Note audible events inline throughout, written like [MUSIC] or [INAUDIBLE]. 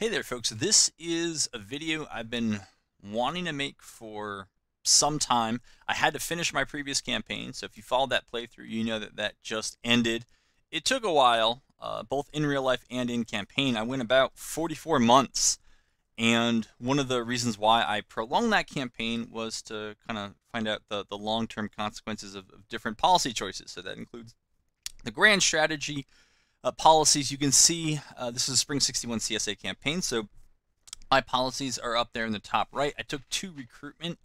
Hey there folks, this is a video I've been wanting to make for some time. I had to finish my previous campaign, so if you followed that playthrough, you know that that just ended. It took a while, uh, both in real life and in campaign. I went about 44 months, and one of the reasons why I prolonged that campaign was to kind of find out the, the long-term consequences of, of different policy choices. So that includes the grand strategy, uh, policies, you can see uh, this is a Spring 61 CSA campaign. So my policies are up there in the top right. I took two recruitment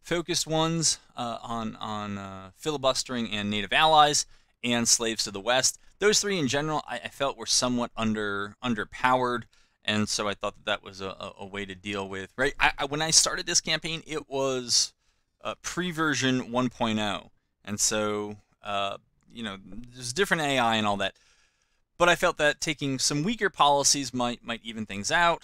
focused ones uh, on, on uh, filibustering and native allies and slaves to the west. Those three in general I, I felt were somewhat under underpowered. And so I thought that that was a, a way to deal with, right? I, I, when I started this campaign, it was uh, pre-version 1.0. And so, uh, you know, there's different AI and all that. But I felt that taking some weaker policies might might even things out.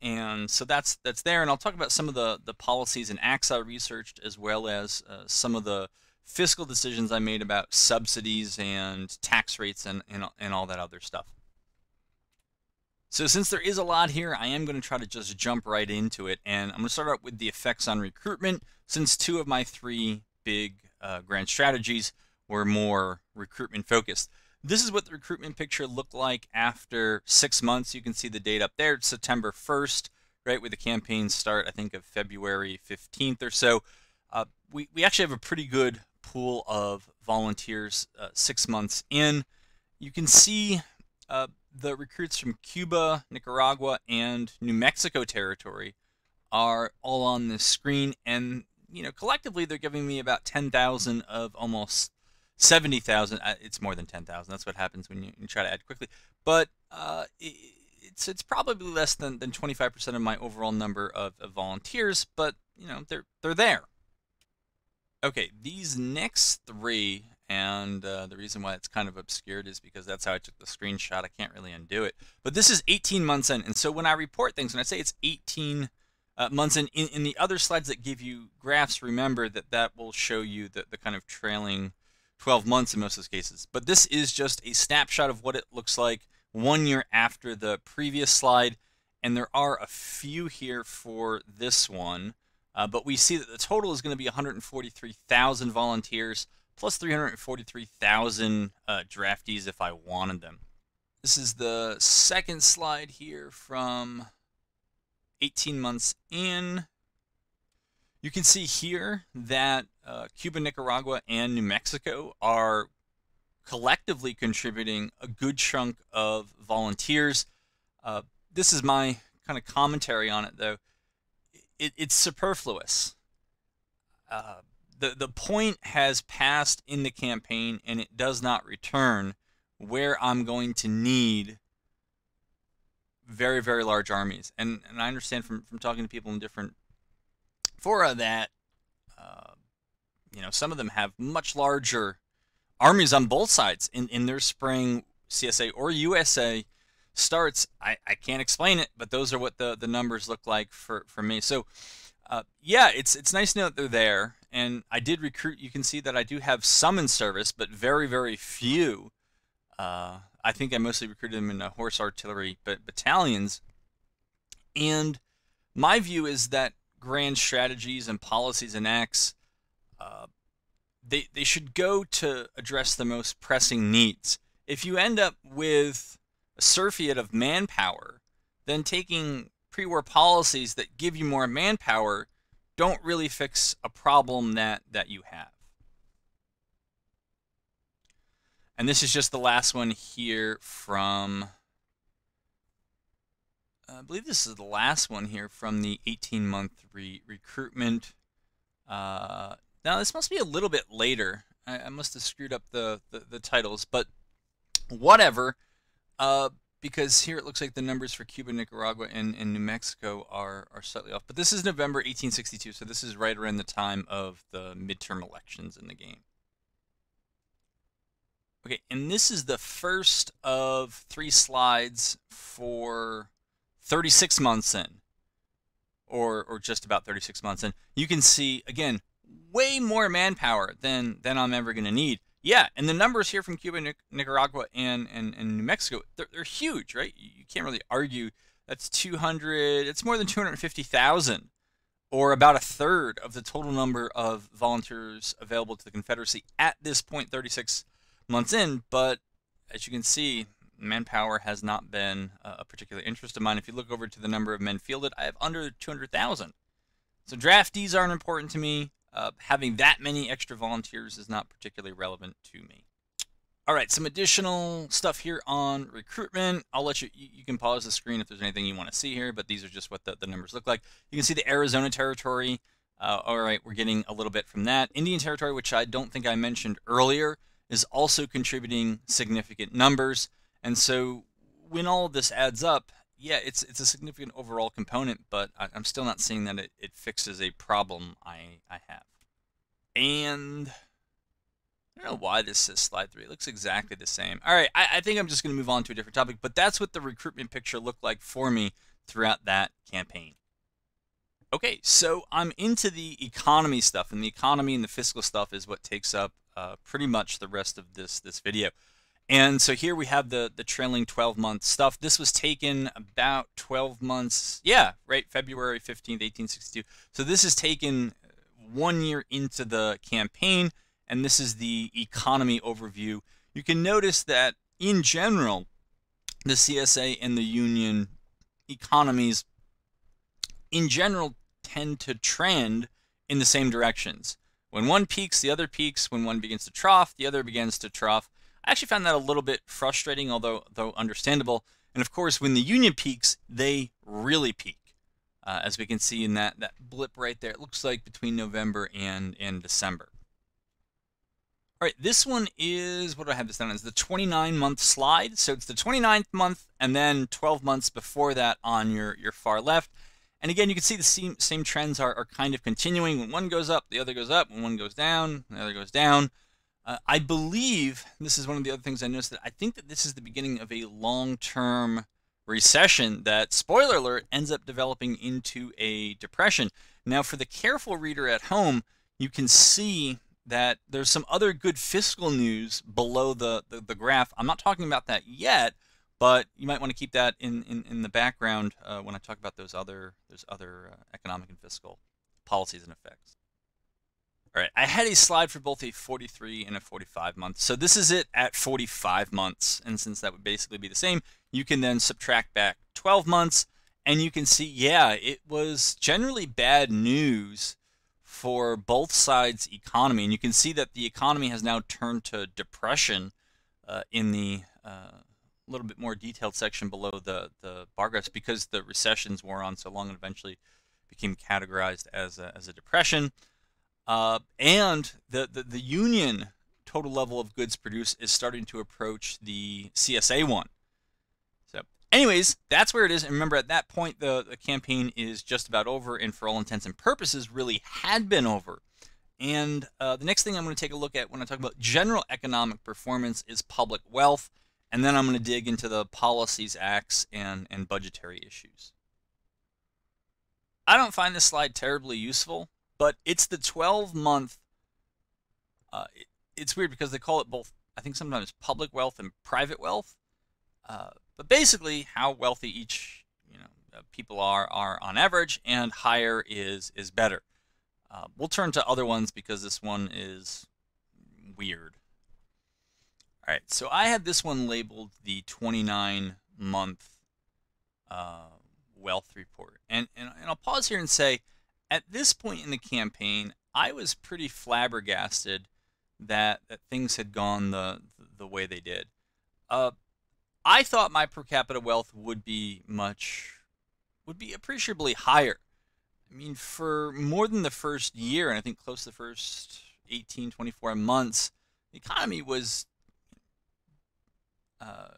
And so that's that's there. And I'll talk about some of the, the policies and acts I researched as well as uh, some of the fiscal decisions I made about subsidies and tax rates and, and, and all that other stuff. So since there is a lot here, I am going to try to just jump right into it. And I'm going to start out with the effects on recruitment, since two of my three big uh, grand strategies were more recruitment focused. This is what the recruitment picture looked like after six months. You can see the date up there. It's September 1st, right, with the campaign start, I think, of February 15th or so. Uh, we, we actually have a pretty good pool of volunteers uh, six months in. You can see uh, the recruits from Cuba, Nicaragua, and New Mexico territory are all on this screen. And, you know, collectively, they're giving me about 10,000 of almost 70,000. Uh, it's more than 10,000. That's what happens when you, you, try to add quickly. But uh, it's it's probably less than, than 25% of my overall number of, of, volunteers, but you know they're they're there. Okay, these next three, and uh, the reason why it's kind of obscured is because that's how I took the screenshot. I can't really undo it. But this is 18 months in, and so when I report things, when I say it's 18 uh, months in, in, in the other slides that give you graphs, remember that that will show you the, the kind of trailing 12 months in most of those cases. But this is just a snapshot of what it looks like one year after the previous slide. And there are a few here for this one. Uh, but we see that the total is going to be 143,000 volunteers plus 343,000 uh, draftees if I wanted them. This is the second slide here from 18 months in. You can see here that uh, Cuba, Nicaragua, and New Mexico are collectively contributing a good chunk of volunteers. Uh, this is my kind of commentary on it, though. It, it's superfluous. Uh, the, the point has passed in the campaign and it does not return where I'm going to need very, very large armies. And, and I understand from, from talking to people in different fora that uh, you know, some of them have much larger armies on both sides in, in their spring CSA or USA starts. I, I can't explain it, but those are what the, the numbers look like for, for me. So, uh, yeah, it's it's nice to know that they're there. And I did recruit. You can see that I do have some in service, but very, very few. Uh, I think I mostly recruited them in horse artillery but battalions. And my view is that grand strategies and policies and acts uh, they they should go to address the most pressing needs. If you end up with a surfeit of manpower, then taking pre-war policies that give you more manpower don't really fix a problem that that you have. And this is just the last one here from I believe this is the last one here from the 18 month re recruitment uh, now this must be a little bit later. I, I must have screwed up the, the, the titles, but whatever. Uh, because here it looks like the numbers for Cuba, Nicaragua, and, and New Mexico are, are slightly off. But this is November 1862, so this is right around the time of the midterm elections in the game. Okay, and this is the first of three slides for 36 months in, or, or just about 36 months in. You can see, again, way more manpower than than I'm ever going to need. Yeah, and the numbers here from Cuba, Nic- Nicaragua, and, and, and New Mexico, they're, they're huge, right? You can't really argue That's 200. It's more than 250,000, or about a third of the total number of volunteers available to the Confederacy at this point, 36 months in. But as you can see, manpower has not been a particular interest of mine. If you look over to the number of men fielded, I have under 200,000. So draftees aren't important to me. Uh, having that many extra volunteers is not particularly relevant to me. All right, some additional stuff here on recruitment. I'll let you, you can pause the screen if there's anything you want to see here, but these are just what the, the numbers look like. You can see the Arizona territory. Uh, all right, we're getting a little bit from that. Indian territory, which I don't think I mentioned earlier, is also contributing significant numbers. And so when all of this adds up, yeah, it's it's a significant overall component, but I, am still not seeing that it, it fixes a problem I, I have. And I don't know why this says slide three. It looks exactly the same. All right, I, I think I'm just going to move on to a different topic, but that's what the recruitment picture looked like for me throughout that campaign. Okay, so I'm into the economy stuff, and the economy and the fiscal stuff is what takes up uh, pretty much the rest of this this video. And so here we have the, the trailing 12 month stuff. This was taken about 12 months, yeah, right, February 15th, 1862. So this is taken one year into the campaign, and this is the economy overview. You can notice that in general, the CSA and the Union economies in general tend to trend in the same directions. When one peaks, the other peaks. When one begins to trough, the other begins to trough. I actually found that a little bit frustrating, although though understandable. And of course, when the Union peaks, they really peak. Uh, as we can see in that, that blip right there, it looks like between November and, and December. All right, this one is, what do I have this down as? The 29 month slide. So it's the 29th month and then 12 months before that on your, your far left. And again, you can see the same, same trends are, are kind of continuing. When one goes up, the other goes up. When one goes down, the other goes down. Uh, I believe this is one of the other things I noticed that I think that this is the beginning of a long-term recession that, spoiler alert, ends up developing into a depression. Now, for the careful reader at home, you can see that there's some other good fiscal news below the, the, the graph. I'm not talking about that yet, but you might want to keep that in, in, in the background uh, when I talk about those other, those other uh, economic and fiscal policies and effects. All right, I had a slide for both a 43 and a 45 month. So this is it at 45 months. And since that would basically be the same, you can then subtract back 12 months and you can see, yeah, it was generally bad news for both sides' economy. And you can see that the economy has now turned to depression uh, in the uh, little bit more detailed section below the, the bar graphs because the recessions wore on so long and eventually became categorized as a, as a depression. Uh, and the, the, the union total level of goods produced is starting to approach the CSA one. So, anyways, that's where it is. And remember, at that point, the, the campaign is just about over, and for all intents and purposes, really had been over. And uh, the next thing I'm going to take a look at when I talk about general economic performance is public wealth. And then I'm going to dig into the policies, acts, and, and budgetary issues. I don't find this slide terribly useful but it's the 12 month. Uh, it, it's weird because they call it both. I think sometimes public wealth and private wealth. Uh, but basically, how wealthy each you know uh, people are are on average, and higher is is better. Uh, we'll turn to other ones because this one is weird. All right, so I had this one labeled the 29 month uh, wealth report, and, and and I'll pause here and say at this point in the campaign, I was pretty flabbergasted that, that things had gone the the way they did. Uh, I thought my per capita wealth would be much would be appreciably higher. I mean, for more than the first year, and I think close to the first 18, 24 months, the economy was uh,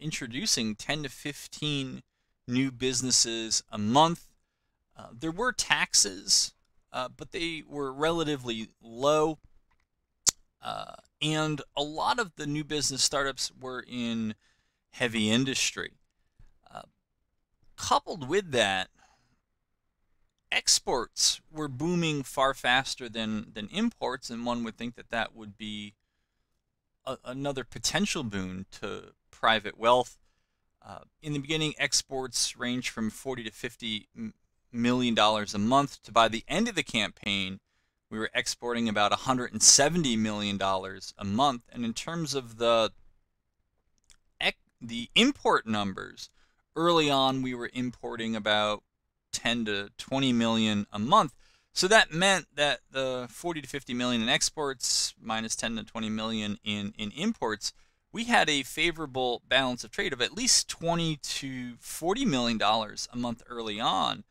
introducing 10 to 15 new businesses a month uh, there were taxes, uh, but they were relatively low. Uh, and a lot of the new business startups were in heavy industry. Uh, coupled with that, exports were booming far faster than, than imports, and one would think that that would be a, another potential boon to private wealth. Uh, in the beginning, exports range from 40 to 50 million dollars a month to by the end of the campaign, we were exporting about 170 million dollars a month. And in terms of the the import numbers, early on we were importing about 10 to 20 million a month. So that meant that the 40 to 50 million in exports minus 10 to 20 million in, in imports, we had a favorable balance of trade of at least 20 to 40 million dollars a month early on.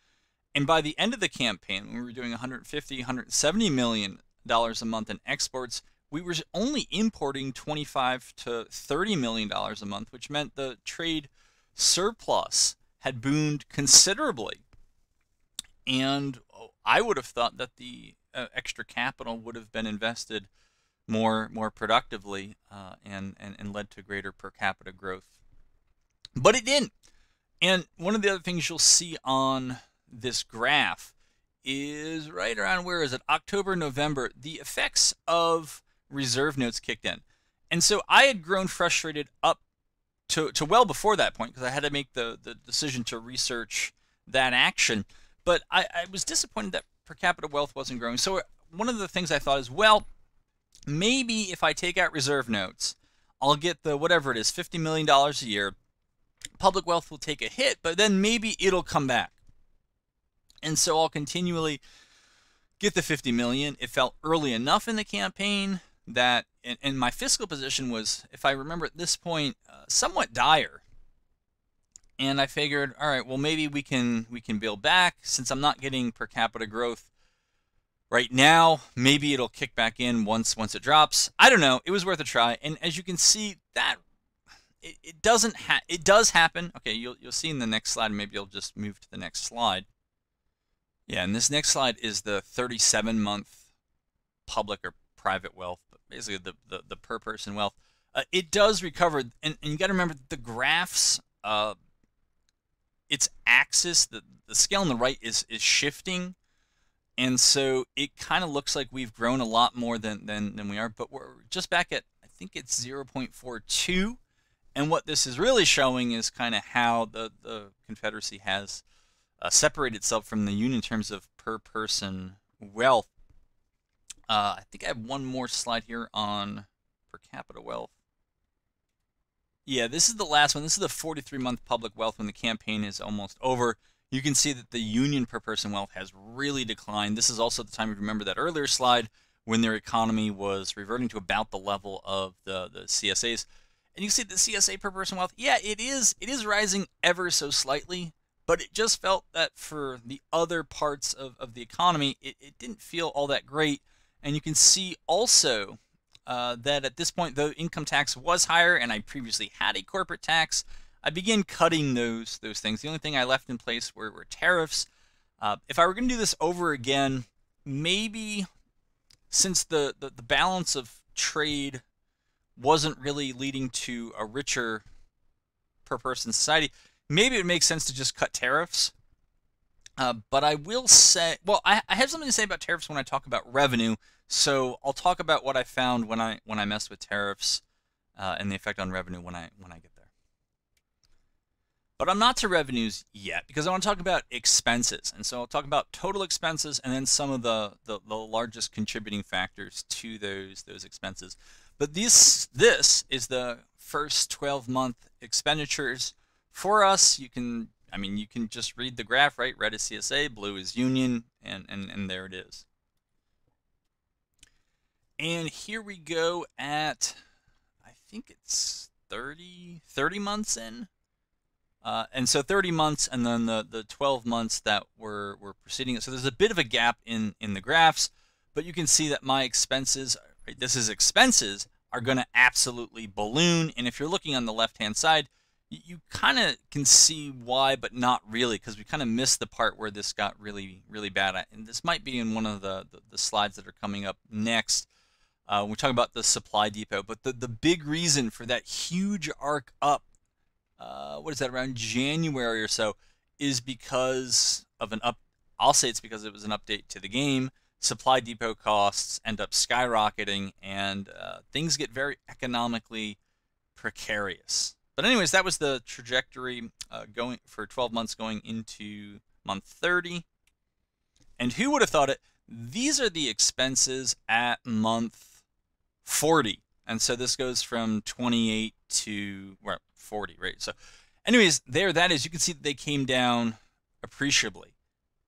And by the end of the campaign, when we were doing 150, 170 million dollars a month in exports, we were only importing 25 to 30 million dollars a month, which meant the trade surplus had boomed considerably. And I would have thought that the uh, extra capital would have been invested more more productively uh, and, and and led to greater per capita growth. But it didn't. And one of the other things you'll see on this graph is right around where is it? October, November. The effects of reserve notes kicked in. And so I had grown frustrated up to, to well before that point because I had to make the, the decision to research that action. But I, I was disappointed that per capita wealth wasn't growing. So one of the things I thought is, well, maybe if I take out reserve notes, I'll get the whatever it is, $50 million a year. Public wealth will take a hit, but then maybe it'll come back. And so I'll continually get the 50 million. It felt early enough in the campaign that, and, and my fiscal position was, if I remember at this point, uh, somewhat dire and I figured, all right, well maybe we can we can build back since I'm not getting per capita growth right now. Maybe it'll kick back in once once it drops. I don't know. It was worth a try, and as you can see, that it, it doesn't ha- it does happen. Okay, you'll you'll see in the next slide. Maybe you'll just move to the next slide. Yeah, and this next slide is the 37 month public or private wealth, basically the the, the per person wealth. Uh, it does recover, and, and you got to remember the graphs. Uh, its axis, the, the scale on the right is, is shifting. And so it kind of looks like we've grown a lot more than, than, than we are, but we're just back at, I think it's 0.42. And what this is really showing is kind of how the, the Confederacy has uh, separated itself from the Union in terms of per person wealth. Uh, I think I have one more slide here on per capita wealth. Yeah, this is the last one. This is the 43 month public wealth when the campaign is almost over. You can see that the union per person wealth has really declined. This is also the time you remember that earlier slide when their economy was reverting to about the level of the, the CSAs. And you see the CSA per person wealth, yeah, it is it is rising ever so slightly, but it just felt that for the other parts of, of the economy, it, it didn't feel all that great. And you can see also uh, that at this point, though income tax was higher and I previously had a corporate tax, I began cutting those those things. The only thing I left in place were, were tariffs. Uh, if I were going to do this over again, maybe since the, the, the balance of trade wasn't really leading to a richer per person society, maybe it would make sense to just cut tariffs. Uh, but I will say, well, I, I have something to say about tariffs when I talk about revenue. So I'll talk about what I found when I when I mess with tariffs uh, and the effect on revenue when I when I get there. But I'm not to revenues yet because I want to talk about expenses, and so I'll talk about total expenses and then some of the the, the largest contributing factors to those those expenses. But this this is the first 12 month expenditures for us. You can I mean you can just read the graph, right? Red is CSA, blue is Union, and and and there it is. And here we go at, I think it's 30, 30 months in. Uh, and so 30 months and then the, the 12 months that were, were preceding it. So there's a bit of a gap in, in the graphs, but you can see that my expenses, right, this is expenses, are going to absolutely balloon. And if you're looking on the left-hand side, you, kind of can see why, but not really, because we kind of missed the part where this got really, really bad. And this might be in one of the, the, the slides that are coming up next uh, we're talking about the supply depot, but the, the big reason for that huge arc up, uh, what is that, around January or so, is because of an up. I'll say it's because it was an update to the game. Supply depot costs end up skyrocketing, and uh, things get very economically precarious. But anyways, that was the trajectory uh, going for 12 months going into month 30. And who would have thought it? These are the expenses at month 40. And so this goes from 28 to well, 40, right? So anyways, there that is. You can see that they came down appreciably.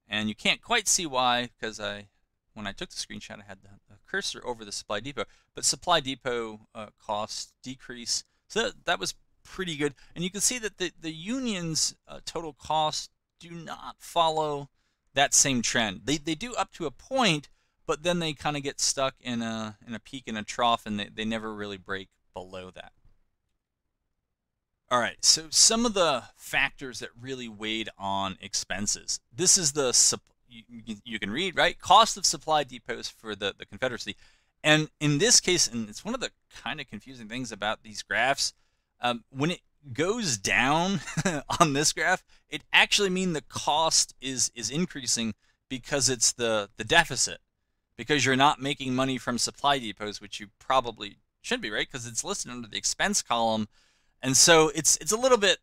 And you can't quite see why because I when I took the screenshot, I had the, the cursor over the supply depot, but supply depot uh, costs decrease. So that, that, was pretty good. And you can see that the, the union's uh, total costs do not follow that same trend. They, they do up to a point, but then they kind of get stuck in a, in a peak and a trough, and they, they never really break below that. All right, so some of the factors that really weighed on expenses. This is the you, you can read, right? Cost of supply depots for the, the Confederacy. And in this case, and it's one of the kind of confusing things about these graphs, um, when it goes down [LAUGHS] on this graph, it actually means the cost is is increasing because it's the the deficit, because you're not making money from supply depots, which you probably should be, right? Because it's listed under the expense column, and so it's it's a little bit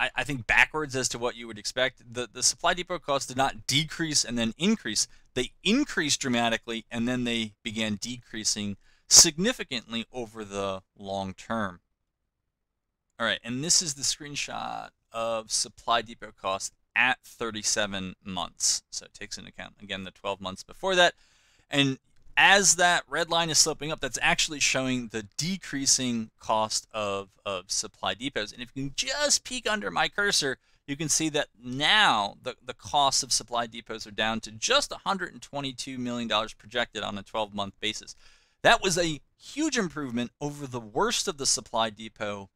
I, I think backwards as to what you would expect. The the supply depot costs did not decrease and then increase. They increased dramatically and then they began decreasing significantly over the long term. All right, and this is the screenshot of supply depot costs at 37 months. So it takes into account again the 12 months before that. And as that red line is sloping up, that's actually showing the decreasing cost of, of supply depots. And if you can just peek under my cursor, you can see that now the, the costs of supply depots are down to just $122 million projected on a 12 month basis. That was a huge improvement over the worst of the supply depot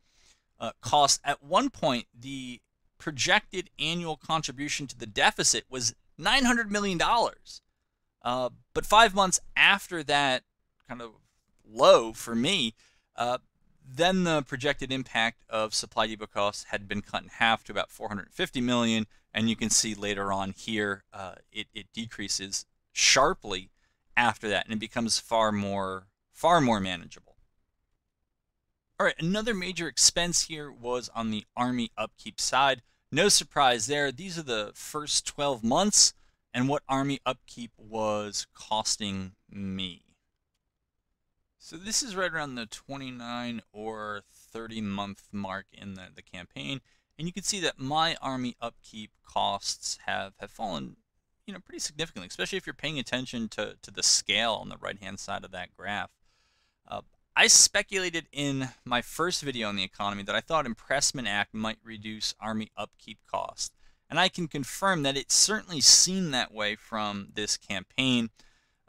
uh, costs. At one point, the projected annual contribution to the deficit was $900 million. Uh, but five months after that kind of low for me, uh, then the projected impact of supply depot costs had been cut in half to about 450 million, and you can see later on here uh, it, it decreases sharply after that, and it becomes far more far more manageable. All right, another major expense here was on the Army upkeep side. No surprise there. These are the first 12 months and what army upkeep was costing me. So this is right around the 29 or 30 month mark in the, the campaign. And you can see that my army upkeep costs have, have fallen you know, pretty significantly, especially if you're paying attention to, to the scale on the right-hand side of that graph. Uh, I speculated in my first video on the economy that I thought Impressment Act might reduce army upkeep costs. And I can confirm that it certainly seemed that way from this campaign.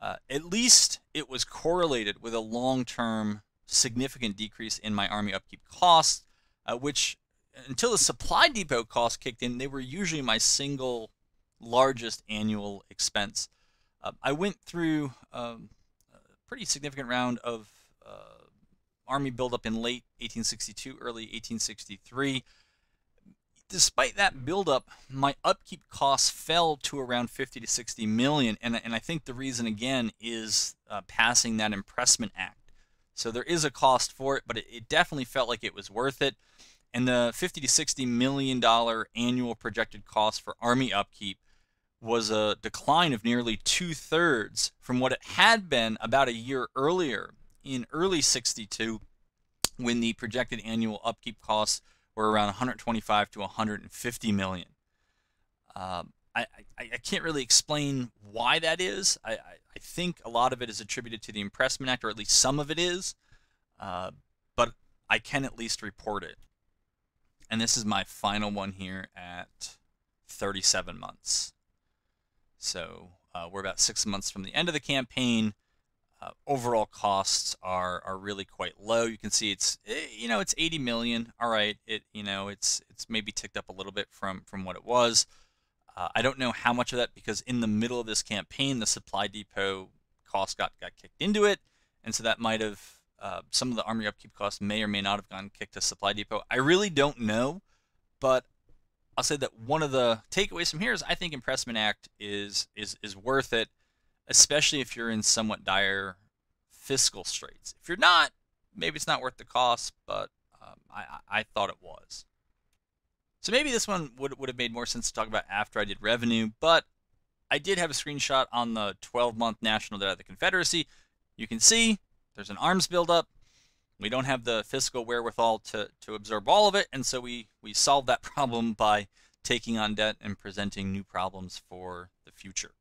Uh, at least it was correlated with a long-term significant decrease in my Army upkeep costs, uh, which until the supply depot costs kicked in, they were usually my single largest annual expense. Uh, I went through um, a pretty significant round of uh, army buildup in late 1862, early 1863 despite that buildup, my upkeep costs fell to around 50 to 60 million, and, and I think the reason again is uh, passing that impressment act. So there is a cost for it, but it, it definitely felt like it was worth it. And the 50 to 60 million dollar annual projected cost for army upkeep was a decline of nearly two thirds from what it had been about a year earlier in early 62 when the projected annual upkeep costs were around 125 to 150 million. Um, I, I, I, can't really explain why that is. I, I, I, think a lot of it is attributed to the Impressment Act, or at least some of it is. Uh, but I can at least report it. And this is my final one here at 37 months. So uh, we're about six months from the end of the campaign. Uh, overall costs are are really quite low. You can see it's eh, you know it's 80 million. All right, it you know it's it's maybe ticked up a little bit from from what it was. Uh, I don't know how much of that because in the middle of this campaign, the supply depot cost got got kicked into it, and so that might have uh, some of the army upkeep costs may or may not have gone kicked to supply depot. I really don't know, but I'll say that one of the takeaways from here is I think Impressment Act is is is worth it especially if you're in somewhat dire fiscal straits. If you're not, maybe it's not worth the cost, but Um, I, I thought it was. So maybe this one would, would have made more sense to talk about after I did revenue, but I did have a screenshot on the 12 month national debt of the Confederacy. You can see there's an arms buildup. We don't have the fiscal wherewithal to, to absorb all of it, and so we, we solved that [LAUGHS] problem by taking on debt and presenting new problems for the future.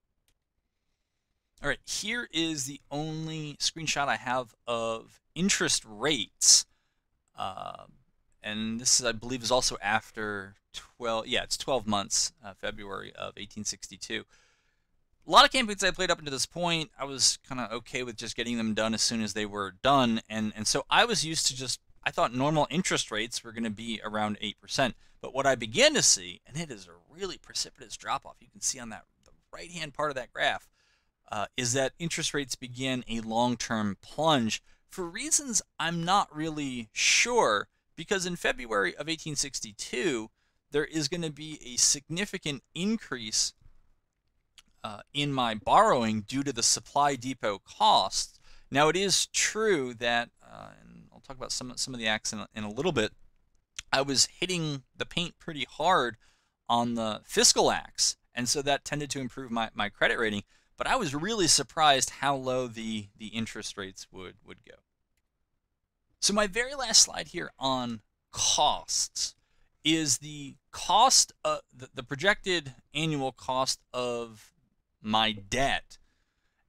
All right, here is the only screenshot I have of interest rates. Uh, and this, is, I believe, is also after 12, yeah, it's 12 months, uh, February of 1862. A lot of campaigns I played up until this point, I was kind of okay with just getting them done as soon as they were done. And, and so I was used to just, I thought normal interest rates were going to be around 8%. But what I began to see, and it is a really precipitous drop off, you can see on that the right hand part of that graph, uh, is that interest rates begin a long term plunge for reasons I'm not really sure. Because in February of 1862, there is going to be a significant increase uh, in my borrowing due to the supply depot costs. Now, it is true that, uh, and I'll talk about some, some of the acts in, in a little bit, I was hitting the paint pretty hard on the fiscal acts, and so that tended to improve my, my credit rating. But I was really surprised how low the, the interest rates would, would go. So my very last slide here on costs is the cost, of, the, the projected annual cost of my debt.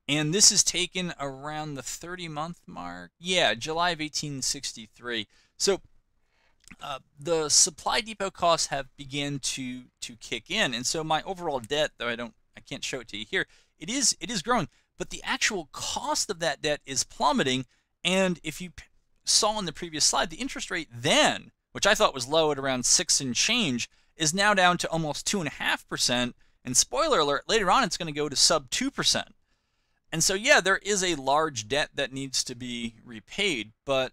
And this is taken around the 30 month mark. Yeah, July of 1863. So uh, the supply depot costs have begun to to kick in, and so my overall debt, though I don't, I can't show it to you here, it is it is growing, but the actual cost of that debt is plummeting. And if you saw in the previous slide, the interest rate then, which I thought was low at around six and change, is now down to almost two and a half percent. And spoiler alert, later on it's going to go to sub two percent. And so yeah, there is a large debt that needs to be repaid, but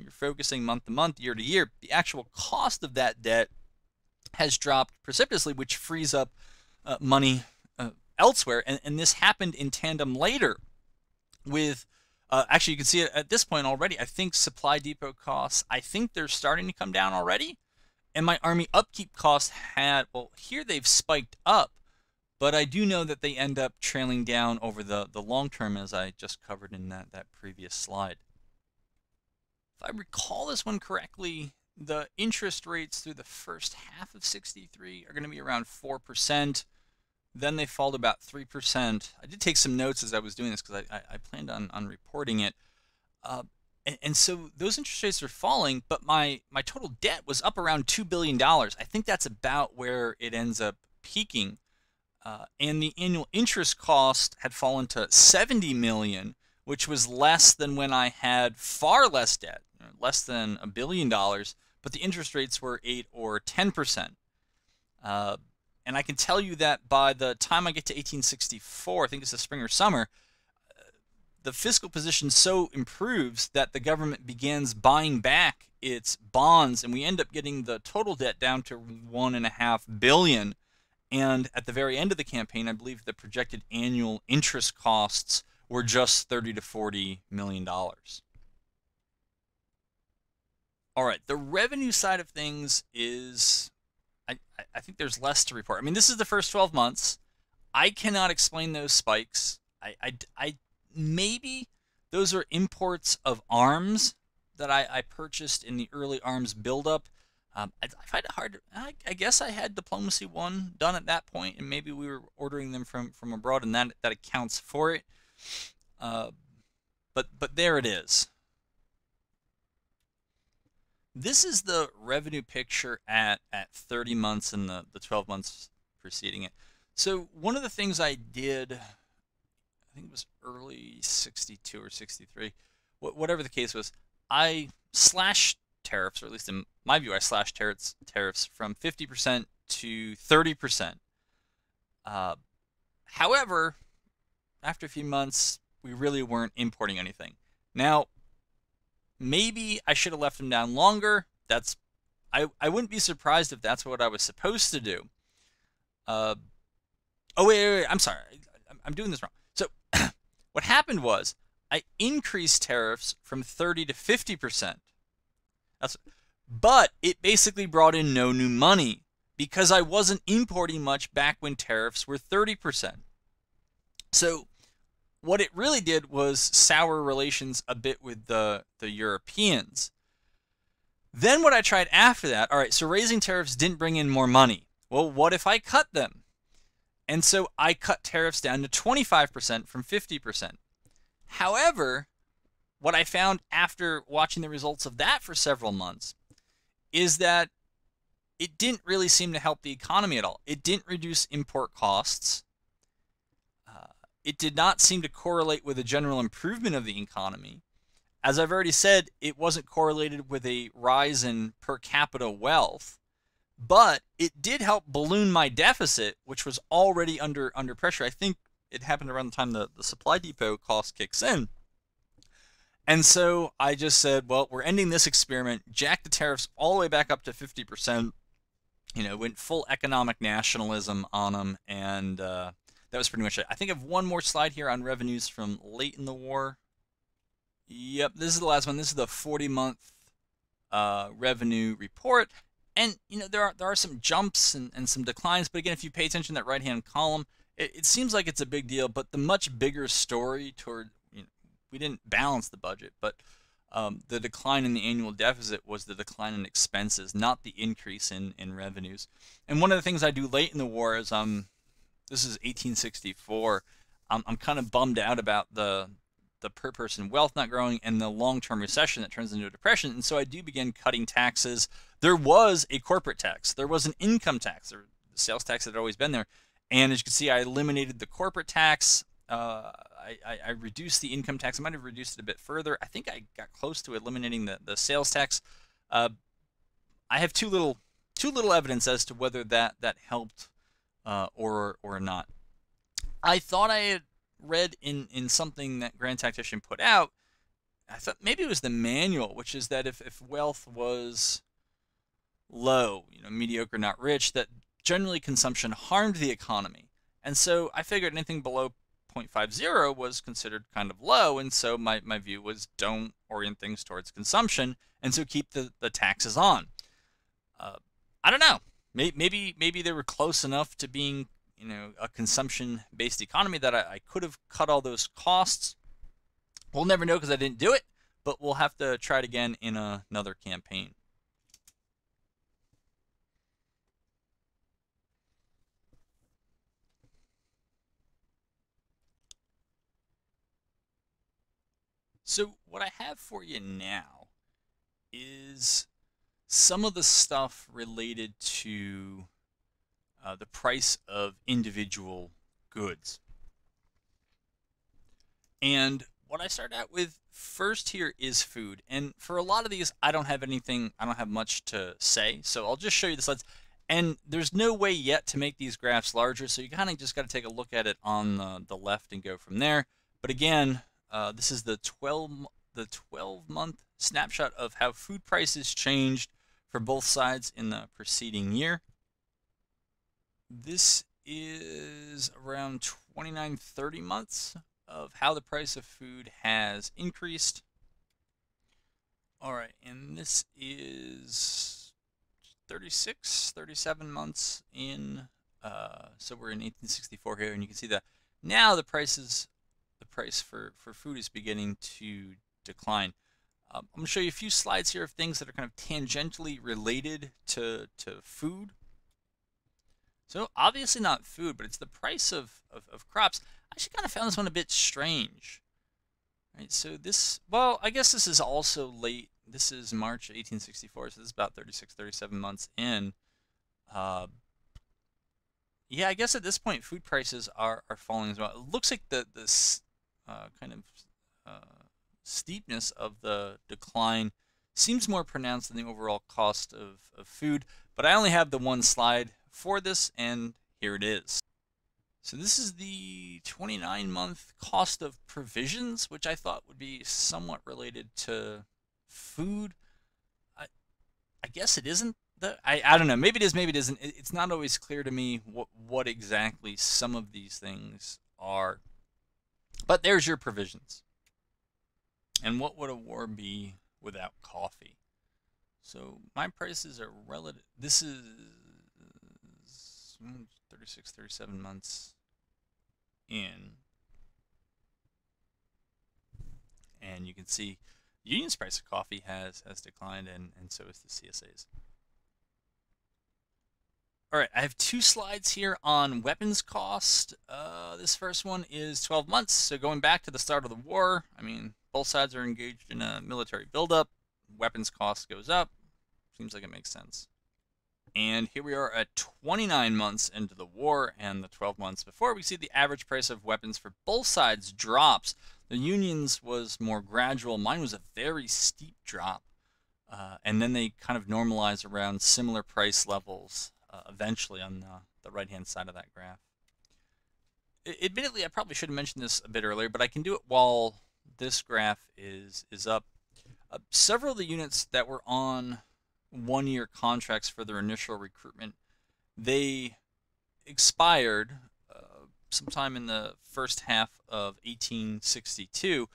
you're focusing month to month, year to year, the actual cost of that debt has dropped precipitously, which frees up uh, money elsewhere. And, and this happened in tandem later with, uh, actually, you can see it at this point already. I think supply depot costs, I think they're starting to come down already. And my Army upkeep costs had, well, here they've spiked up, but I do know that they end up trailing down over the, the long term, as I just covered in that, that previous slide if I recall this one correctly, the interest rates through the first half of 63 are going to be around 4%. Then they fall to about 3%. I did take some notes as I was doing this because I, I, I, planned on, on reporting it. Uh, and, and, so those interest rates are falling, but my, my total debt was up around $2 billion. I think that's about where it ends up peaking. Uh, and the annual interest cost had fallen to 70 million, which was less than when I had far less debt less than a billion dollars, but the interest rates were 8 or 10%. Uh, and I can tell you that by the time I get to 1864, I think it's the spring or summer, uh, the fiscal position so improves that the government begins buying back its bonds, and we end up getting the total debt down to one and a half billion. And at the very end of the campaign, I believe the projected annual interest costs were just 30 to 40 million dollars. All right, the revenue side of things is, I, I think there's less to report. I mean, this is the first 12 months. I cannot explain those spikes. I, I, I maybe those are imports of arms that I, I purchased in the early arms buildup. Um, I, I, find it hard. To, I, I, guess I had diplomacy one done at that point, and maybe we were ordering them from from abroad, and that that accounts for it. Uh, but but there it is. This is the revenue picture at, at 30 months and the, the 12 months preceding it. So one of the things I did, I think it was early 62 or 63, whatever the case was, I slashed tariffs, or at least in my view, I slashed tariffs, tariffs from 50% to 30%. Uh, however, after a few months, we really weren't importing anything. Now, Maybe I should have left him down longer. That's I, I wouldn't be surprised if that's what I was supposed to do. Uh, oh, wait, wait, wait, I'm sorry. I'm doing this wrong. So [CLEARS THROAT] what happened was I increased tariffs from 30 to 50%. That's but it basically brought in no new money because I wasn't importing much back when tariffs were 30%. So what it really did was sour relations a bit with the, the Europeans. Then what I tried after that, all right, so raising tariffs didn't bring in more money. Well, what if I cut them? And so I cut tariffs down to 25% from 50%. However, what I found after watching the results of that for several months is that it didn't really seem to help the economy at all. It didn't reduce import costs. It did not seem to correlate with a general improvement of the economy. As I've already said, it wasn't correlated with a rise in per capita wealth, but it did help balloon my deficit, which was already under under pressure. I think it happened around the time the, the supply depot cost kicks in. And so I just said, well, we're ending this experiment, jack the tariffs all the way back up to 50%, you know, went full economic nationalism on them, and uh, that was pretty much it. I think I have one more slide here on revenues from late in the war. Yep, this is the last one. This is the 40 month uh, revenue report. And you know there are there are some jumps and, and some declines, but again, if you pay attention to that right hand column, it, it seems like it's a big deal. But the much bigger story toward we didn't balance the budget, but um, the decline in the annual deficit was the decline in expenses, not the increase in, in revenues. And one of the things I do late in the war is um, this is 1864. I'm, I'm kind of bummed out about the the per person wealth not growing and the long term recession that turns into a depression. And so I do begin cutting taxes. There was a corporate tax, there was an income tax, or sales tax that had always been there. And as you can see, I eliminated the corporate tax. Uh, I, I, reduced the income tax. I might have reduced it a bit further. I think I got close to eliminating the, the sales tax. Uh, I have too little too little evidence as to whether that that helped uh, or or not. I thought I had read in in something that Grand Tactician put out. I thought maybe it was the manual, which is that if, if wealth was low, you know, mediocre, not rich, that generally consumption harmed the economy. And so I figured anything below 0.50 was considered kind of low, and so my, my view was don't orient things towards consumption, and so keep the, the taxes on. Uh, I don't know. Maybe maybe they were close enough to being you know a consumption-based economy that I, I could have cut all those costs. We'll never know because I didn't do it, but we'll have to try it again in a, another campaign. So what I have for you now is some of the stuff related to uh, the price of individual goods. And what I start out with first here is food. And for a lot of these, I don't have anything, I don't have much to say. So I'll just show you the slides. And there's no way yet to make these graphs larger. So you kind of just got to take a look at it on the, the left and go from there. But again, uh, this is the 12 the 12 month snapshot of how food prices changed for both sides in the preceding year. This is around 29 30 months of how the price of food has increased. All right, and this is 36, 37 months in. Uh, so we're in 1864 here, and you can see that now the prices the price for, for food is beginning to decline. Um, I'm going to show you a few slides here of things that are kind of tangentially related to, to food. So obviously not food, but it's the price of, of, of crops. I actually kind of found this one a bit strange. Right, so this, well, I guess this is also late. This is March 1864, so this is about 36, 37 months in. Uh, yeah, I guess at this point, food prices are, are falling as well. It looks like the this uh, kind of uh, steepness of the decline seems more pronounced than the overall cost of, of food, but I only have the one slide for this, and here it is. So this is the 29-month cost of provisions, which I thought would be somewhat related to food. I, I guess it isn't. The, I, I don't know. Maybe it is, maybe it isn't. It, it's not always clear to me what, what exactly some of these things are. But there's your provisions. And what would a war be without coffee? So my prices are relative. This is 36, 37 months in. And you can see Union's price of coffee has, has declined, and, and so is the CSA's. All right, I have two slides here on weapons cost. Uh, this first one is 12 months, so going back to the start of the war, I mean, both sides are engaged in a military buildup. Weapons cost goes up. Seems like it makes sense. And here we are at 29 months into the war and the 12 months before. We see the average price of weapons for both sides drops. The Union's was more gradual. Mine was a very steep drop. Uh, and then they kind of normalize around similar price levels uh, eventually on the, the right hand side of that graph. I, admittedly, I probably should have mentioned this a bit earlier, but I can do it while this graph is, is up. Uh, several of the units that were on one year contracts for their initial recruitment, they expired uh, sometime in the first half of 1862,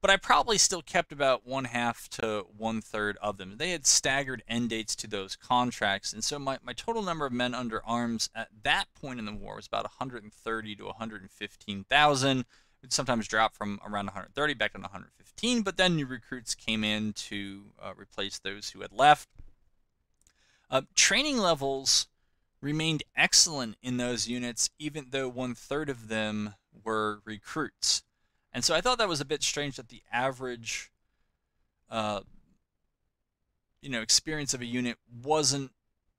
but I probably still kept about one half to one third of them. They had staggered end dates to those contracts, and so my, my total number of men under arms at that point in the war was about 130 to 115,000. It sometimes drop from around 130 back down to 115, but then new recruits came in to uh, replace those who had left. Uh, training levels remained excellent in those units, even though one third of them were recruits. And so I thought that was a bit strange that the average, uh, you know, experience of a unit wasn't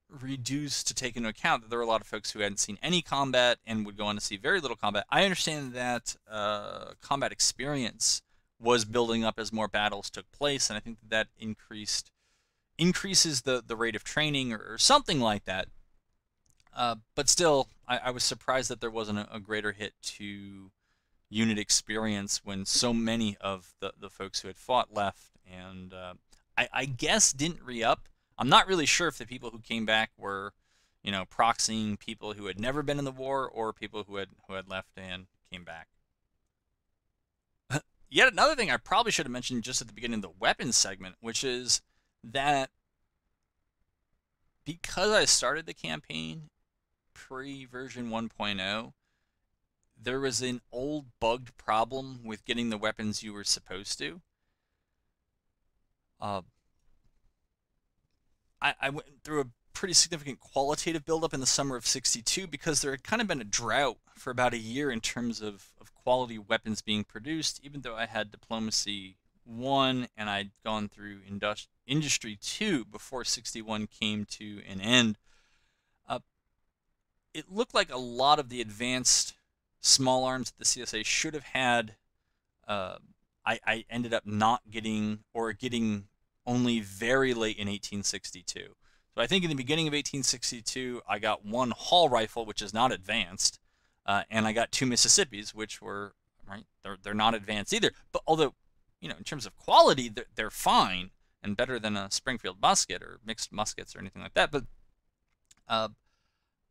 reduced to take into account that there were a lot of folks who hadn't seen any combat and would go on to see very little combat. I understand that uh, combat experience was building up as more battles took place, and I think that, that increased increases the, the rate of training or, or something like that. Uh, but still, I, I, was surprised that there wasn't a, a, greater hit to unit experience when so many of the, the folks who had fought left and uh, I, I, guess didn't re-up. I'm not really sure if the people who came back were, you know, proxying people who had never been in the war or people who had who had left and came back. [LAUGHS] Yet another thing I probably should have mentioned just at the beginning of the weapons segment, which is that because I started the campaign pre version 1.0, there was an old bugged problem with getting the weapons you were supposed to. Uh, I, I went through a pretty significant qualitative buildup in the summer of 62 because there had kind of been a drought for about a year in terms of, of quality weapons being produced, even though I had diplomacy 1 and I'd gone through industri- industry 2 before 61 came to an end. Uh, it looked like a lot of the advanced small arms that the CSA should have had. Uh, I, I ended up not getting or getting only very late in 1862. So I think in the beginning of 1862, I got one Hall rifle, which is not advanced, uh, and I got two Mississippis, which were right. They're they're not advanced either. But although you know, in terms of quality, they're, they're fine and better than a Springfield musket or mixed muskets or anything like that. But uh,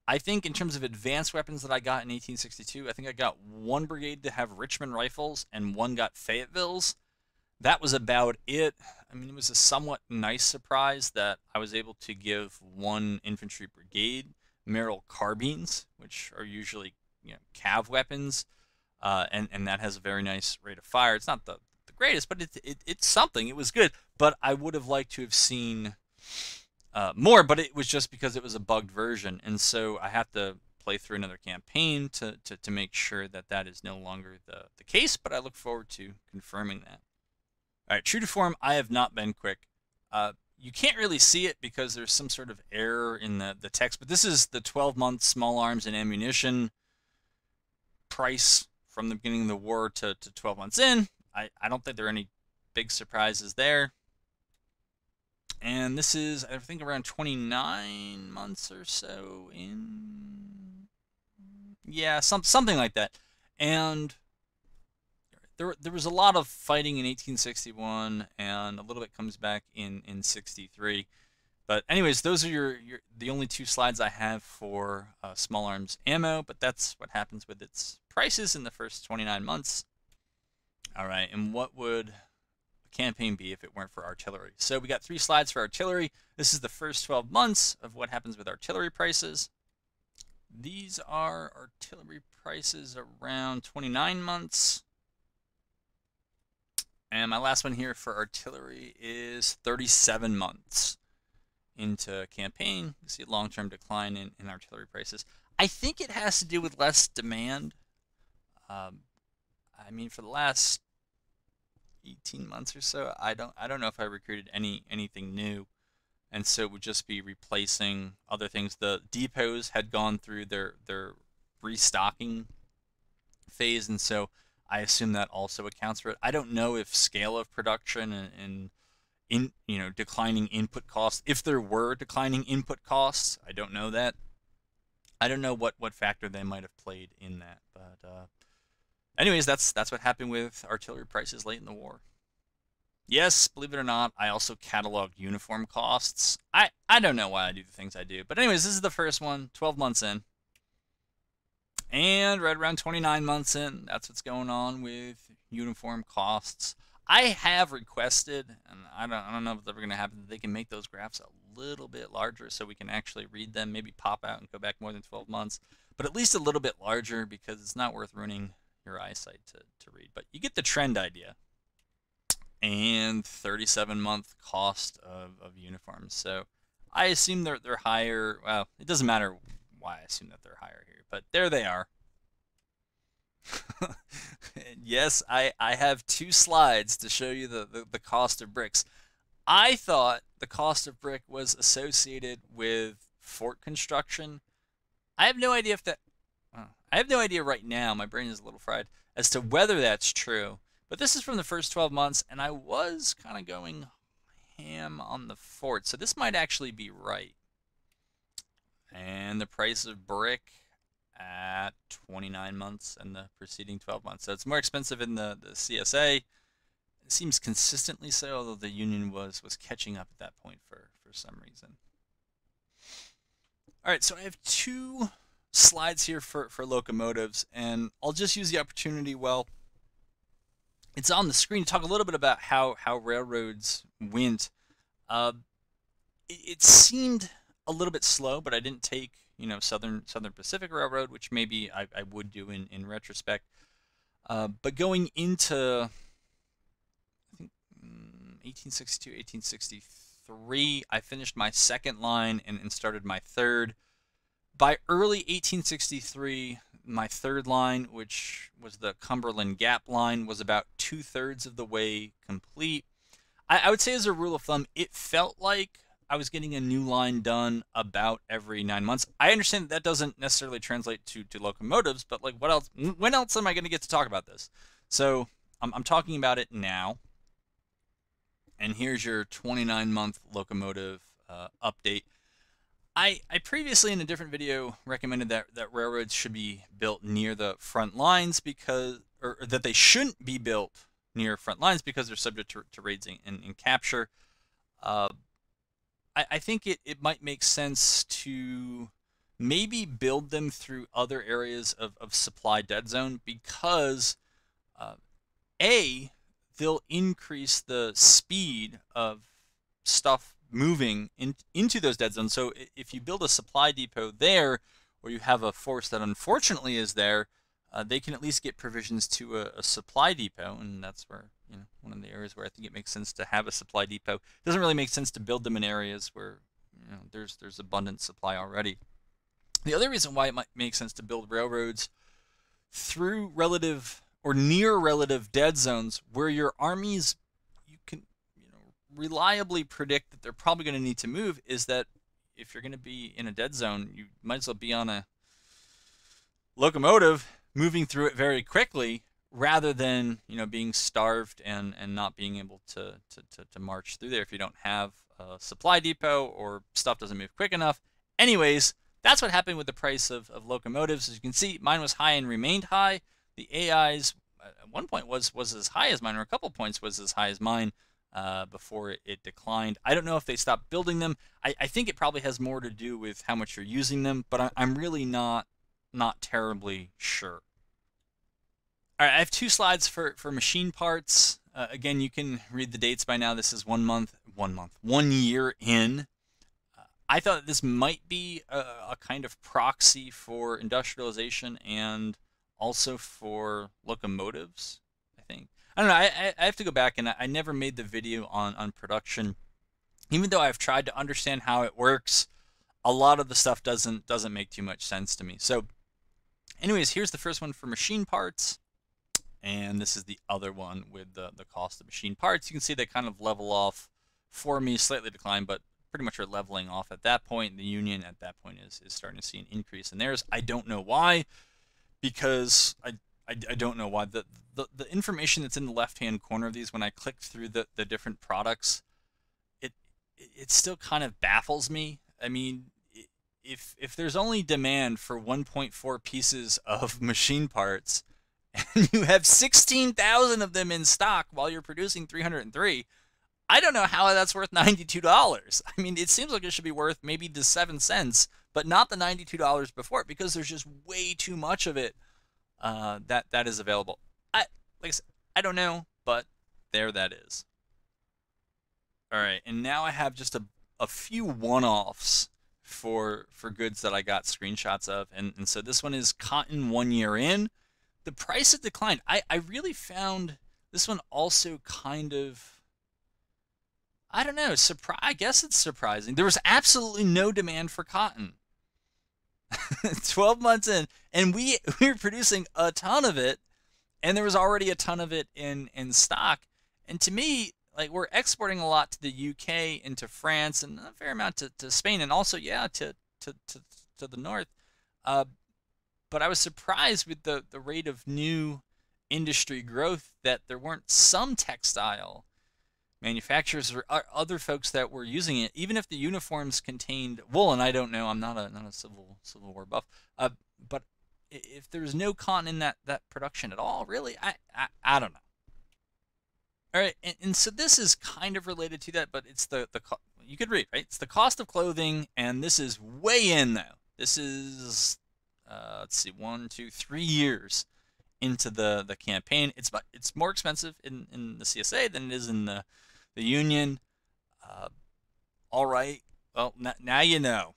I think in terms of advanced weapons that I got in 1862, I think I got one brigade to have Richmond rifles and one got Fayetteville's. That was about it. I mean, it was a somewhat nice surprise that I was able to give one infantry brigade Merrill carbines, which are usually you know cav weapons, uh, and and that has a very nice rate of fire. It's not the the greatest, but it, it, it's something. It was good, but I would have liked to have seen uh, more. But it was just because it was a bugged version, and so I have to play through another campaign to, to, to make sure that that is no longer the, the case. But I look forward to confirming that. All right, true to form, I have not been quick. Uh, you can't really see it because there's some sort of error in the, the text, but this is the 12 month small arms and ammunition price from the beginning of the war to, to 12 months in. I, I don't think there are any big surprises there. And this is, I think, around 29 months or so in. Yeah, some, something like that. And there, there was a lot of fighting in 1861, and a little bit comes back in, in 63. But anyways, those are your, your the only two slides I have for uh, small arms ammo, but that's what happens with its prices in the first 29 months. All right, and what would a campaign be if it weren't for artillery. So we got three slides for artillery. This is the first 12 months of what happens with artillery prices. These are artillery prices around 29 months. And my last one here for artillery is 37 months into campaign. You see a long-term decline in, in artillery prices. I think it has to do with less demand. Um, I mean, for the last 18 months or so, I don't I don't know if I recruited any anything new, and so it would just be replacing other things. The depots had gone through their their restocking phase, and so I assume that also accounts for it. I don't know if scale of production and, and in you know declining input costs, if there were declining input costs, I don't know that. I don't know what what factor they might have played in that, but. Uh, anyways, that's that's what happened with artillery prices late in the war. Yes, believe it or not, I also cataloged uniform costs. I, I don't know why I do the things I do. But anyways, this is the first one, 12 months in. And right around 29 months in, that's what's going on with uniform costs. I have requested, and I don't, I don't know if it's ever going to happen, that they can make those graphs a little bit larger so we can actually read them, maybe pop out and go back more than 12 months, but at least a little bit larger because it's not worth ruining your eyesight to, to read. But you get the trend idea. And 37 month cost of, of uniforms. So I assume they're, they're higher. Well, it doesn't matter why I assume that they're higher here, but there they are. [LAUGHS] yes, I, I have two slides to show you the, the, the cost of bricks. I thought the cost of brick was associated with fort construction. I have no idea if that oh, I have no idea right now, my brain is a little fried, as to whether that's true. But this is from the first 12 months, and I was kind of going ham on the fort, so this might actually be right. And the price of brick at 29 months and the preceding 12 months. So it's more expensive in the, the CSA. It seems consistently so, although the union was was catching up at that point for, for some reason. All right, so I have two slides here for, for locomotives, and I'll just use the opportunity, well, it's on the screen to talk a little bit about how, how railroads went. Uh, it, it seemed a little bit slow, but I didn't take, you know, Southern Southern Pacific Railroad, which maybe I, I would do in, in retrospect. Uh, but going into, I think, 1862, 1863, I finished my second line and, and started my third. By early 1863, my third line, which was the Cumberland Gap line, was about two thirds of the way complete. I, I, would say, as a rule of thumb, it felt like I was getting a new line done about every nine months. I understand that, that doesn't necessarily translate to, to locomotives, but like, what else? When else am I going to get to talk about this? So I'm, I'm talking about it now. And here's your 29 month locomotive uh, update. I, I previously in a different video recommended that, that railroads should be built near the front lines because, or, or that they shouldn't be built near front lines because they're subject to, to raids and, and capture. Uh, I, I think it, it might make sense to maybe build them through other areas of, of supply dead zone because uh, A, they'll increase the speed of stuff moving in, into those dead zones. So if you build a supply depot there, or you have a force that unfortunately is there, uh, they can at least get provisions to a, a, supply depot, and that's where you know one of the areas where I think it makes sense to have a supply depot. It doesn't really make sense to build them in areas where you know there's there's abundant supply already. The other reason why it might make sense to build railroads through relative or near relative dead zones where your armies you can you know reliably predict that they're probably going to need to move is that if you're going to be in a dead zone, you might as well be on a locomotive moving through it very quickly rather than you know being starved and and not being able to to, to, to march through there if you don't have a supply depot or stuff doesn't move quick enough anyways that's what happened with the price of, of locomotives as you can see mine was high and remained high the ai's at one point was was as high as mine or a couple points was as high as mine uh, before it, it, declined. I don't know if they stopped building them. I, I, think it probably has more to do with how much you're using them, but I, I'm really not not terribly sure. All right, I have two slides for, for machine parts. Uh, again, you can read the dates by now. This is one month, one month, one year in. Uh, I thought this might be a, a, kind of proxy for industrialization and also for locomotives. I think I don't know. I, I have to go back and I, I never made the video on on production, even though I've tried to understand how it works. A lot of the stuff doesn't doesn't make too much sense to me. So, anyways, here's the first one for machine parts and this is the other one with the, the cost of machine parts. You can see they kind of level off for me, slightly decline, but pretty much are leveling off at that point. The union at that point is, is starting to see an increase in theirs. I don't know why, because I, I, I don't know why. The, the, the information that's in the left-hand corner of these, when I click through the, the different products, it, it still kind of baffles me. I mean, if, if there's only demand for 1.4 pieces of [LAUGHS] machine parts, [LAUGHS] and you have 16,000 of them in stock while you're producing 303, I don't know how that's worth $92. I mean, it seems like it should be worth maybe the 7 cents, but not the $92 before it because there's just way too much of it uh, that that is available. I like I said, I don't know, but there that is. All right, and now I have just a, a few one-offs for for goods that I got screenshots of, and, and so this one is cotton one year in the price had declined. I, I really found this one also kind of I don't know, surprise I guess it's surprising. There was absolutely no demand for cotton. [LAUGHS] 12 months in and we [LAUGHS] we were producing a ton of it and there was already a ton of it in in stock. And to me, like we're exporting a lot to the UK into France and a fair amount to, to Spain and also yeah to to, to, to the north. Uh, but I was surprised with the, the rate of new industry growth that there weren't some textile manufacturers or other folks that were using it, even if the uniforms contained wool. And I don't know, I'm not a not a civil Civil War buff, uh, but if there was no cotton in that that production at all, really, I I, I don't know. All right, and, and so this is kind of related to that, but it's the the you could read right. It's the cost of clothing, and this is way in though. This is uh, let's see, one, two, three years into the, the campaign. It's it's more expensive in, in the CSA than it is in the the union. Uh, all right, well now you know.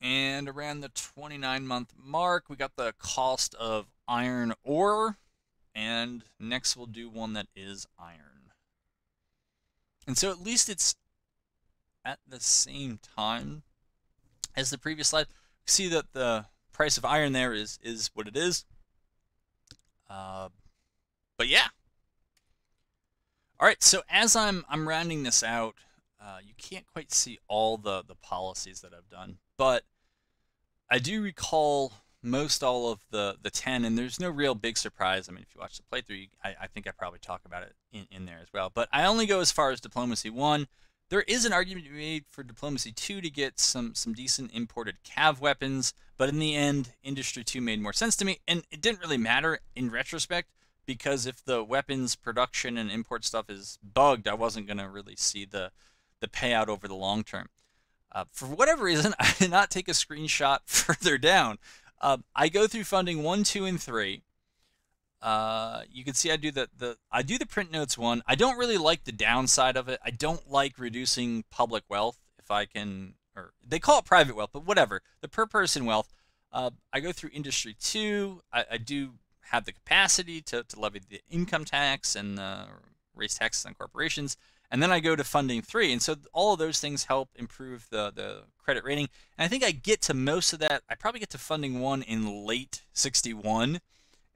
And around the 29 month mark, we got the cost of iron ore. And next we'll do one that is iron. And so at least it's at the same time as the previous slide see that the price of iron there is is what it is. Uh, but yeah. All right, so as I'm I'm rounding this out, uh, you can't quite see all the the policies that I've done, but I do recall most all of the the 10 and there's no real big surprise i mean if you watch the playthrough I, I think i probably talk about it in, in there as well but i only go as far as diplomacy 1 there is an argument to be made for Diplomacy 2 to get some, some decent imported cav weapons, but in the end, Industry 2 made more sense to me, and it didn't really matter in retrospect, because if the weapons production and import stuff is bugged, I wasn't going to really see the, the payout over the long term. Uh, for whatever reason, [LAUGHS] I did not take a screenshot [LAUGHS] further down. Uh, I go through funding 1, 2, and 3, uh, you can see I do the, the I do the print notes one. I don't really like the downside of it. I don't like reducing public wealth if I can, or they call it private wealth, but whatever. The per person wealth. Uh, I go through industry two. I, I, do have the capacity to, to levy the income tax and uh, raise taxes on corporations. And then I go to funding three. And so all of those things help improve the, the credit rating. And I think I get to most of that. I probably get to funding one in late 61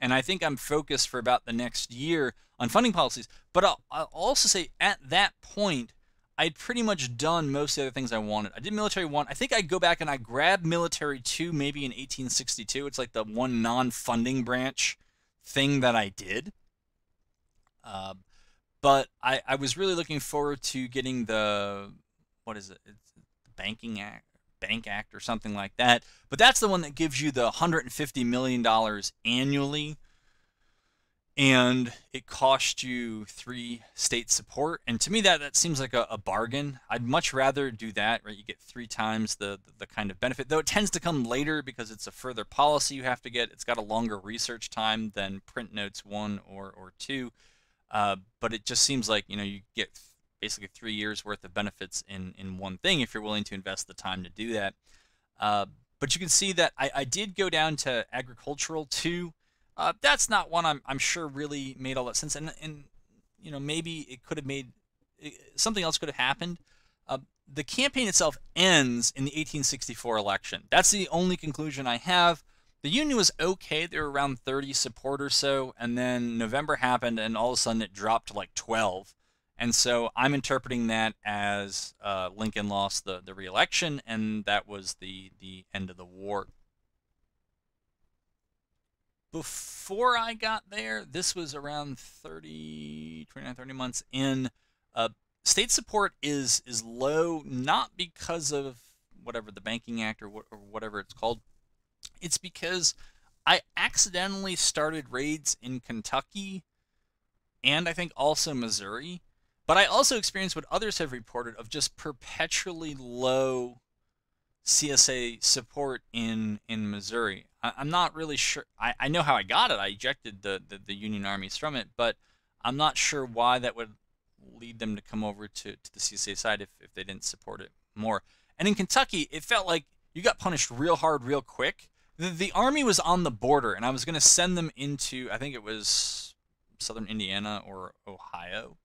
and I think I'm focused for about the next year on funding policies. But I'll, I'll also say at that point, I'd pretty much done most of the other things I wanted. I did military one. I think I'd go back and I grab military two, maybe in 1862. It's like the one non-funding branch thing that I did. Uh, but I, I was really looking forward to getting the what is it? It's the Banking Act, Bank Act or something like that. But that's the one that gives you the $150 million annually. And it costs you three state support. And to me, that, that seems like a, a bargain. I'd much rather do that, right? You get three times the, the, the kind of benefit, though it tends to come later because it's a further policy you have to get. It's got a longer research time than print notes one or, or two. Uh, but it just seems like you know you get basically three years worth of benefits in in one thing if you're willing to invest the time to do that. Uh, but you can see that I, I did go down to agricultural two. Uh, that's not one I'm, I'm sure really made all that sense. And, and you know, maybe it could have made something else could have happened. Uh, the campaign itself ends in the 1864 election. That's the only conclusion I have. The union was okay. There were around 30 support or so. And then November happened, and all of a sudden it dropped to like 12. And so I'm interpreting that as uh, Lincoln lost the, the reelection, and that was the, the end of the war. Before I got there, this was around 30, 29, 30 months in. Uh, state support is is low, not because of whatever the Banking Act or, or whatever it's called. It's because I accidentally started raids in Kentucky and I think also Missouri but I also experienced what others have reported of just perpetually low CSA support in in Missouri. I, am not really sure. I, I know how I got it. I ejected the, the, the Union armies from it, but I'm not sure why that would lead them to come over to, to the CSA side if, if they didn't support it more. And in Kentucky, it felt like you got punished real hard, real quick. The, the army was on the border, and I was going to send them into, I think it was southern Indiana or Ohio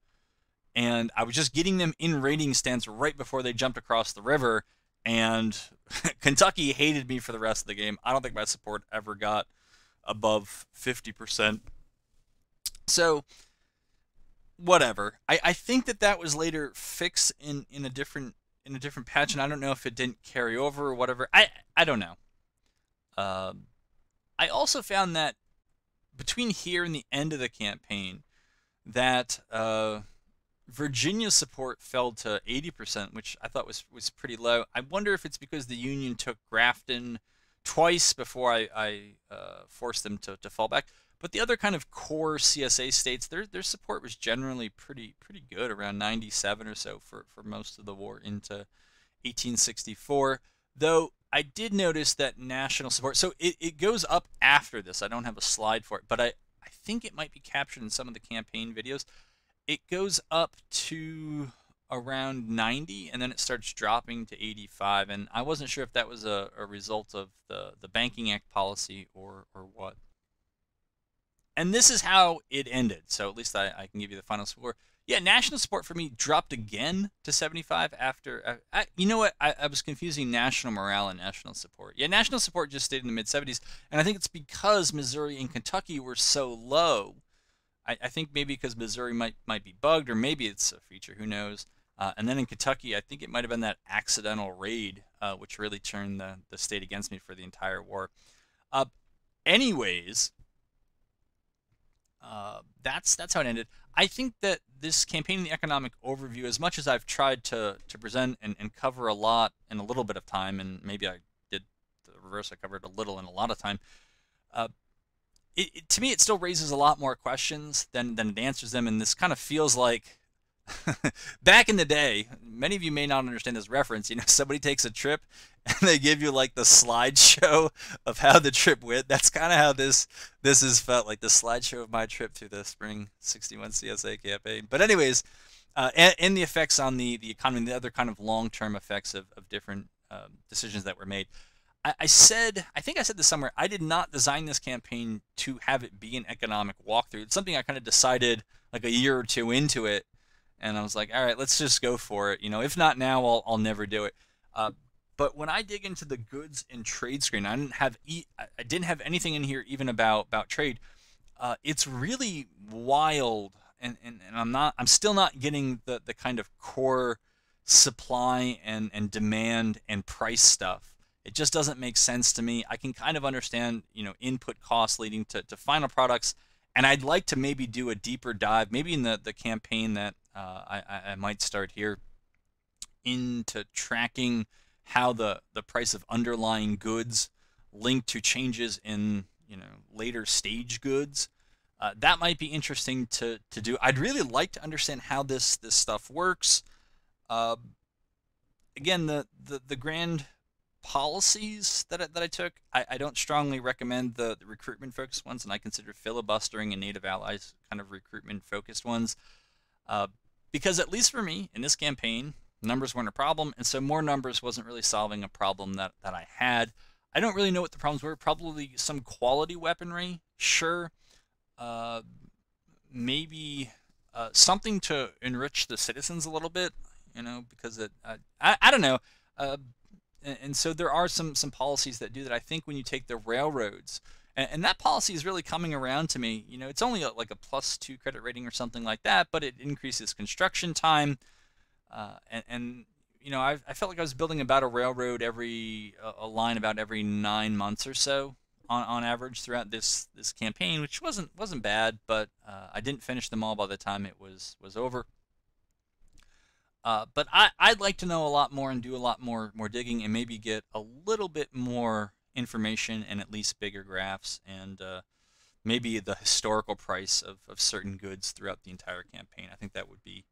and I was just getting them in raiding stance right before they jumped across the river. And [LAUGHS] Kentucky hated me for the rest of the game. I don't think my support ever got above 50%. So, whatever. I, I think that that was later fixed in, in a different in a different patch, and I don't know if it didn't carry over or whatever. I I don't know. Uh, I also found that between here and the end of the campaign, that uh, Virginia's support fell to 80%, which I thought was, was pretty low. I wonder if it's because the Union took Grafton twice before I, I uh, forced them to, to fall back. But the other kind of core CSA states, their, their support was generally pretty pretty good, around 97 or so for, for most of the war into 1864. Though I did notice that national support, so it, it goes up after this. I don't have a slide for it, but I, I think it might be captured in some of the campaign videos it goes up to around 90 and then it starts dropping to 85 and I wasn't sure if that was a, a result of the, the Banking Act policy or, or what. And this is how it ended. So at least I, I can give you the final score. Yeah, national support for me dropped again to 75 after. Uh, I, you know what? I, I was confusing national morale and national support. Yeah, national support just stayed in the mid 70s. And I think it's because Missouri and Kentucky were so low I, I think maybe because Missouri might might be bugged, or maybe it's a feature. Who knows? Uh, and then in Kentucky, I think it might have been that accidental raid, uh, which really turned the, the state against me for the entire war. Uh, anyways, uh, that's that's how it ended. I think that this campaign the economic overview, as much as I've tried to to present and, and cover a lot in a little bit of time, and maybe I did the reverse, I covered a little in a lot of time. It, it, to me, it still raises a lot more questions than, than it answers them. And this kind of feels like [LAUGHS] back in the day, many of you may not understand this reference. You know, [LAUGHS] somebody takes a trip and they give you like the slideshow of how the trip went. That's kind of how this this has felt like the slideshow of my trip through the spring 61 CSA campaign. But anyways, uh, and, and, the effects on the, the economy, the other kind of long-term effects of, of different um, decisions that were made. I, said, I think I said this somewhere. I did not design this campaign to have it be an economic walkthrough. It's something I kind of decided like a year or two into it, and I was like, all right, let's just go for it. You know, if not now, I'll I'll never do it. Uh, but when I dig into the goods and trade screen, I didn't have e- I didn't have anything in here even about about trade. Uh, it's really wild, and, and, and I'm not I'm still not getting the the kind of core supply and and demand and price stuff it just doesn't make sense to me. I can kind of understand, you know, input costs leading to, to final products, and I'd like to maybe do a deeper dive, maybe in the, the campaign that uh, I, I might start here, into tracking how the, the price of underlying goods link to changes in, you know, later stage goods. Uh, that might be interesting to, to do. I'd really like to understand how this this stuff works. Uh, again, the, the the grand policies that I, that I took. I, I don't strongly recommend the, the recruitment focused ones, and I consider filibustering and native allies kind of recruitment focused ones. Uh, because at least for me in this campaign, numbers weren't a problem, and so more numbers wasn't really solving a problem that, that I had. I don't really know what the problems were. Probably some quality weaponry, sure. Uh, maybe uh, something to enrich the citizens a little bit, you know, because it, uh, I, I don't know. Uh, and, and, so there are some some policies that do that. I think when you take the railroads, and, and that policy is really coming around to me. You know, it's only a, like a plus two credit rating or something like that, but it increases construction time, uh, and, and you know, I, I felt like I was building about a railroad every a line about every nine months or so on, on average throughout this this campaign, which wasn't wasn't bad, but uh, I didn't finish them all by the time it was was over. Uh, but I, I'd like to know a lot more and do a lot more more digging and maybe get a little bit more information and at least bigger graphs and uh, maybe the historical price of, of certain goods throughout the entire campaign. I think that would be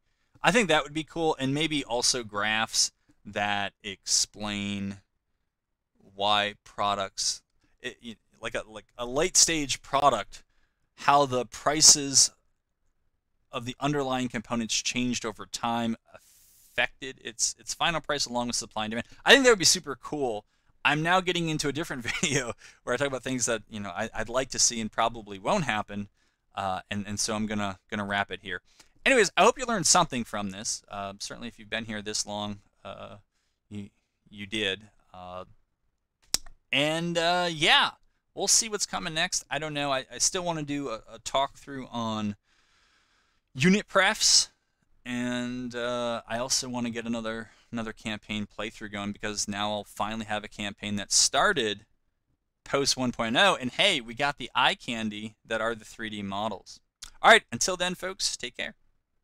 I think that would be cool and maybe also graphs that explain why products it, like a like a late stage product how the prices of the underlying components changed over time affected its its final price along with supply and demand. I think that would be super cool. I'm now getting into a different [LAUGHS] video where I talk about things that you know I, would like to see and probably won't happen, uh, and and so I'm gonna gonna wrap it here. Anyways, I hope you learned something from this. Uh, certainly, if you've been here this long, uh, you you did. Uh, and uh, yeah, we'll see what's coming next. I don't know. I, I still want to do a, a talk through on unit prefs, and uh, I also want to get another another campaign playthrough going because now I'll finally have a campaign that started post 1.0, and hey, we got the eye candy that are the 3D models. All right, until then, folks, take care.